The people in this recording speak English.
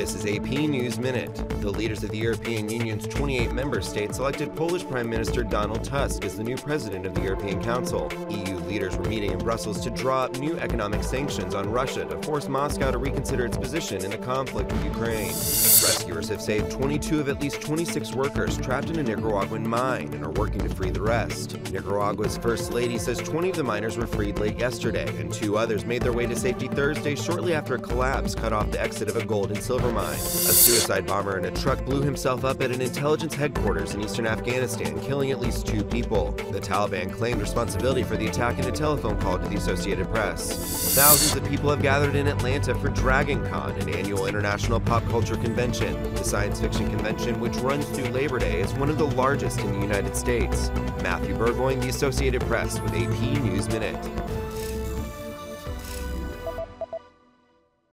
This is AP News Minute. The leaders of the European Union's 28 member states elected Polish Prime Minister Donald Tusk as the new president of the European Council. EU leaders were meeting in Brussels to draw up new economic sanctions on Russia to force Moscow to reconsider its position in the conflict with Ukraine. Rescuers have saved 22 of at least 26 workers trapped in a Nicaraguan mine and are working to free the rest. Nicaragua's First Lady says 20 of the miners were freed late yesterday, and two others made their way to safety Thursday shortly after a collapse cut off the exit of a gold and silver A suicide bomber in a truck blew himself up at an intelligence headquarters in eastern Afghanistan, killing at least two people. The Taliban claimed responsibility for the attack in a telephone call to the Associated Press. Thousands of people have gathered in Atlanta for Dragon Con, an annual international pop culture convention. The science fiction convention, which runs through Labor Day, is one of the largest in the United States. Matthew Burgoyne, The Associated Press, with AP News Minute.